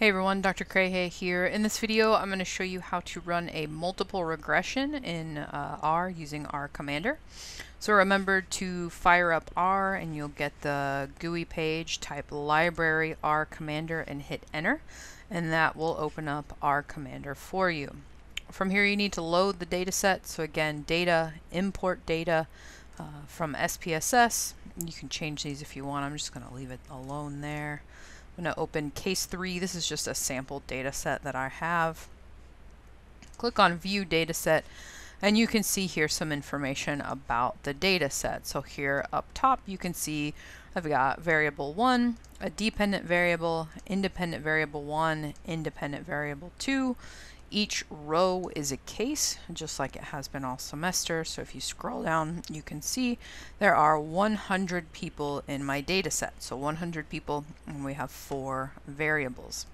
Hey everyone, Dr. Kraha here. In this video, I'm going to show you how to run a multiple regression in uh, R using R Commander. So remember to fire up R and you'll get the GUI page, type library R Commander and hit enter, and that will open up R Commander for you. From here you need to load the data set. So again, data, import data uh, from SPSS. You can change these if you want. I'm just going to leave it alone there. I'm going to open case 3. This is just a sample data set that I have. Click on view data set and you can see here some information about the data set. So here up top you can see I've got variable 1, a dependent variable, independent variable 1, independent variable 2, each row is a case, just like it has been all semester. So if you scroll down, you can see there are 100 people in my data set. So 100 people, and we have four variables.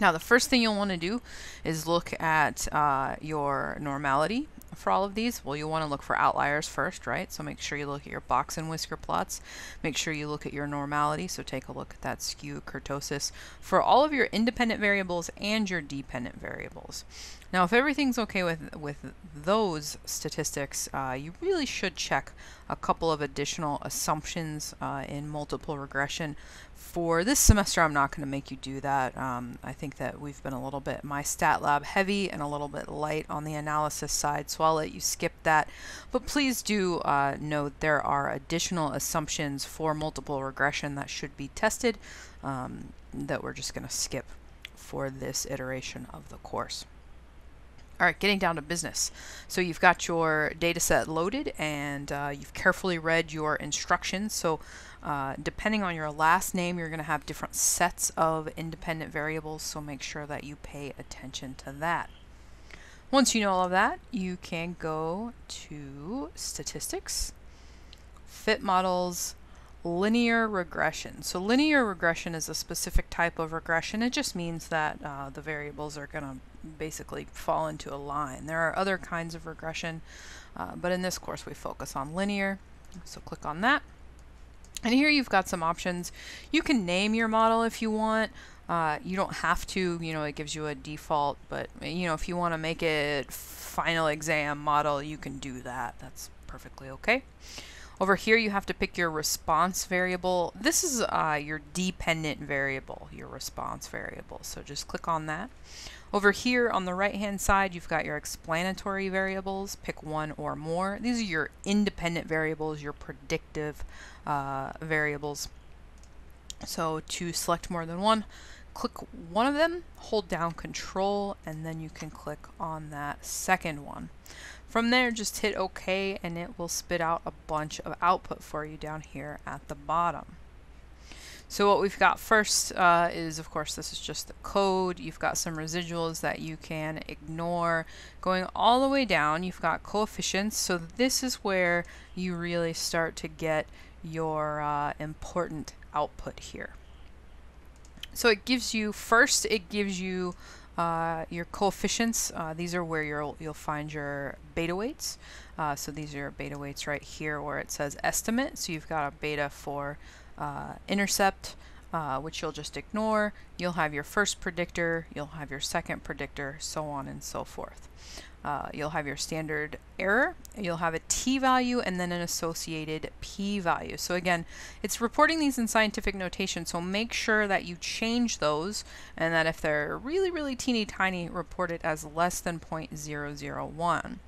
Now the first thing you'll want to do is look at uh, your normality for all of these? Well, you'll want to look for outliers first, right? So make sure you look at your box and whisker plots. Make sure you look at your normality. So take a look at that skew kurtosis for all of your independent variables and your dependent variables. Now, if everything's okay with, with those statistics, uh, you really should check a couple of additional assumptions uh, in multiple regression. For this semester, I'm not going to make you do that. Um, I think that we've been a little bit MyStatLab heavy and a little bit light on the analysis side, so I'll let you skip that. But please do uh, note there are additional assumptions for multiple regression that should be tested um, that we're just going to skip for this iteration of the course. All right, getting down to business. So you've got your data set loaded and uh, you've carefully read your instructions. So uh, depending on your last name, you're going to have different sets of independent variables. So make sure that you pay attention to that. Once you know all of that, you can go to statistics, fit models, linear regression. So linear regression is a specific type of regression. It just means that uh, the variables are going to basically fall into a line. There are other kinds of regression, uh, but in this course we focus on linear. So click on that. And here you've got some options. You can name your model if you want. Uh, you don't have to, you know, it gives you a default, but, you know, if you want to make it final exam model, you can do that. That's perfectly okay. Over here you have to pick your response variable. This is uh, your dependent variable, your response variable. So just click on that. Over here on the right hand side you've got your explanatory variables. Pick one or more. These are your independent variables, your predictive uh, variables. So to select more than one, click one of them, hold down control, and then you can click on that second one. From there, just hit OK and it will spit out a bunch of output for you down here at the bottom. So what we've got first uh, is, of course, this is just the code. You've got some residuals that you can ignore. Going all the way down, you've got coefficients. So this is where you really start to get your uh, important output here. So it gives you, first it gives you uh, your coefficients, uh, these are where you'll, you'll find your beta weights. Uh, so these are your beta weights right here where it says estimate. So you've got a beta for uh, intercept, uh, which you'll just ignore. You'll have your first predictor, you'll have your second predictor, so on and so forth. Uh, you'll have your standard error, you'll have a t-value, and then an associated p-value. So again, it's reporting these in scientific notation, so make sure that you change those, and that if they're really, really teeny tiny, report it as less than 0.001.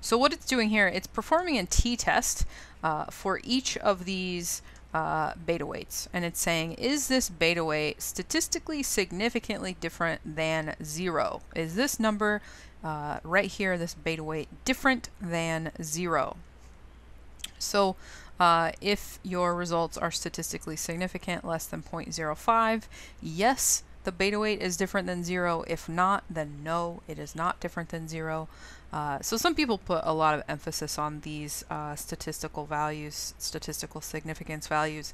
So what it's doing here, it's performing a t-test uh, for each of these uh, beta weights. And it's saying, is this beta weight statistically significantly different than zero? Is this number uh, right here, this beta weight, different than zero? So uh, if your results are statistically significant, less than 0.05, yes, the beta weight is different than zero. If not, then no, it is not different than zero. Uh, so some people put a lot of emphasis on these uh, statistical values, statistical significance values.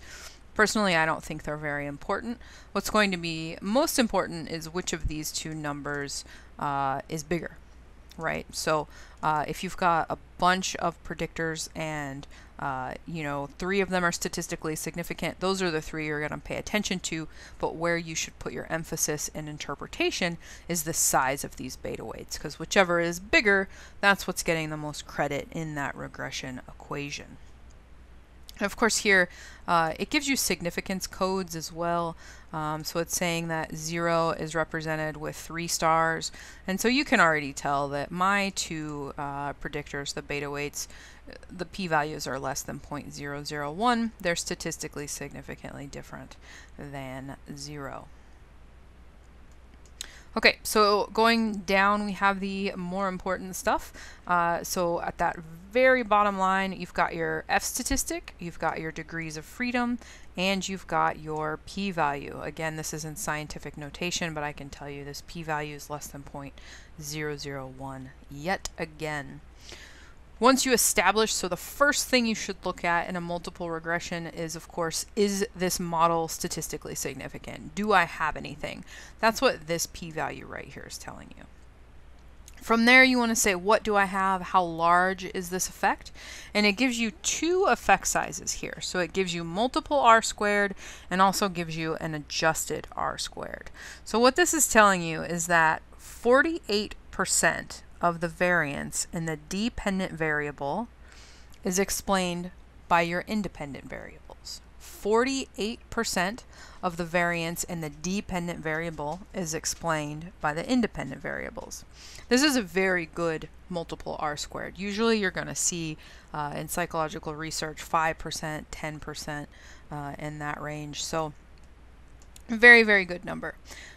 Personally, I don't think they're very important. What's going to be most important is which of these two numbers uh, is bigger. right? So uh, if you've got a bunch of predictors and uh, you know three of them are statistically significant, those are the three you're going to pay attention to. But where you should put your emphasis and interpretation is the size of these beta weights, because whichever is bigger, that's what's getting the most credit in that regression equation. And of course here, uh, it gives you significance codes as well. Um, so it's saying that zero is represented with three stars. And so you can already tell that my two uh, predictors, the beta weights, the p-values are less than 0.001. They're statistically significantly different than zero. Okay, so going down, we have the more important stuff. Uh, so at that very bottom line, you've got your F statistic, you've got your degrees of freedom, and you've got your p-value. Again, this is in scientific notation, but I can tell you this p-value is less than 0.001 yet again. Once you establish, so the first thing you should look at in a multiple regression is, of course, is this model statistically significant? Do I have anything? That's what this p-value right here is telling you. From there, you want to say, what do I have? How large is this effect? And it gives you two effect sizes here. So it gives you multiple r squared and also gives you an adjusted r squared. So what this is telling you is that 48% of the variance in the dependent variable is explained by your independent variables. 48% of the variance in the dependent variable is explained by the independent variables. This is a very good multiple r squared. Usually you're going to see uh, in psychological research 5%, 10% uh, in that range. So very, very good number.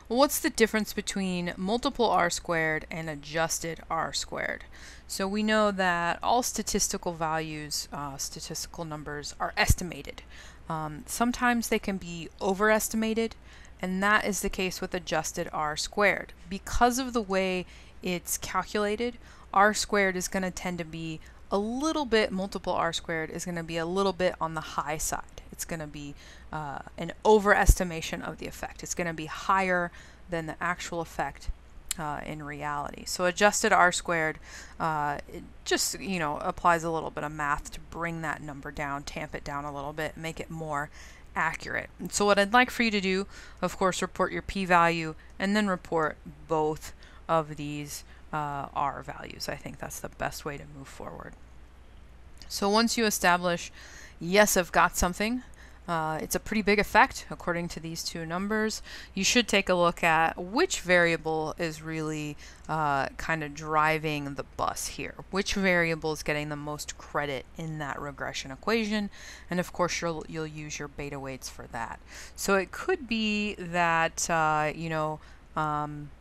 What's the difference between multiple r squared and adjusted r squared? So we know that all statistical values, uh, statistical numbers, are estimated. Um, sometimes they can be overestimated, and that is the case with adjusted r squared. Because of the way it's calculated, r squared is going to tend to be a little bit, multiple r squared is going to be a little bit on the high side. It's going to be uh, an overestimation of the effect. It's going to be higher than the actual effect uh, in reality. So adjusted r squared uh, just you know applies a little bit of math to bring that number down, tamp it down a little bit, make it more accurate. And so what I'd like for you to do, of course, report your p-value and then report both of these uh, r values. I think that's the best way to move forward. So once you establish, yes, I've got something, uh, it's a pretty big effect according to these two numbers. You should take a look at which variable is really uh, kind of driving the bus here. Which variable is getting the most credit in that regression equation? And of course, you'll, you'll use your beta weights for that. So it could be that, uh, you know, um,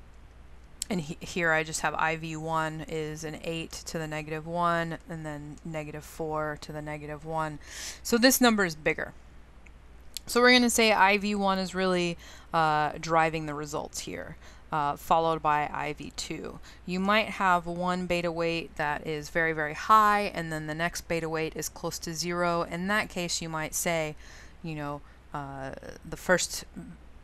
and he, here I just have IV1 is an 8 to the negative 1, and then negative 4 to the negative 1. So this number is bigger. So we're going to say IV1 is really uh, driving the results here. Uh, followed by IV2. You might have one beta weight that is very, very high, and then the next beta weight is close to zero. In that case, you might say, you know, uh, the first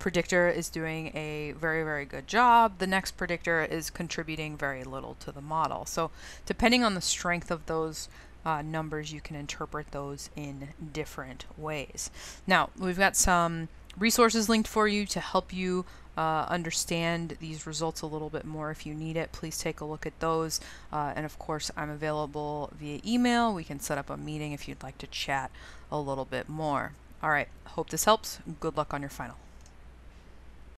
predictor is doing a very, very good job. The next predictor is contributing very little to the model. So depending on the strength of those uh, numbers, you can interpret those in different ways. Now, we've got some resources linked for you to help you uh, understand these results a little bit more if you need it. Please take a look at those. Uh, and of course, I'm available via email. We can set up a meeting if you'd like to chat a little bit more. All right, hope this helps. Good luck on your final.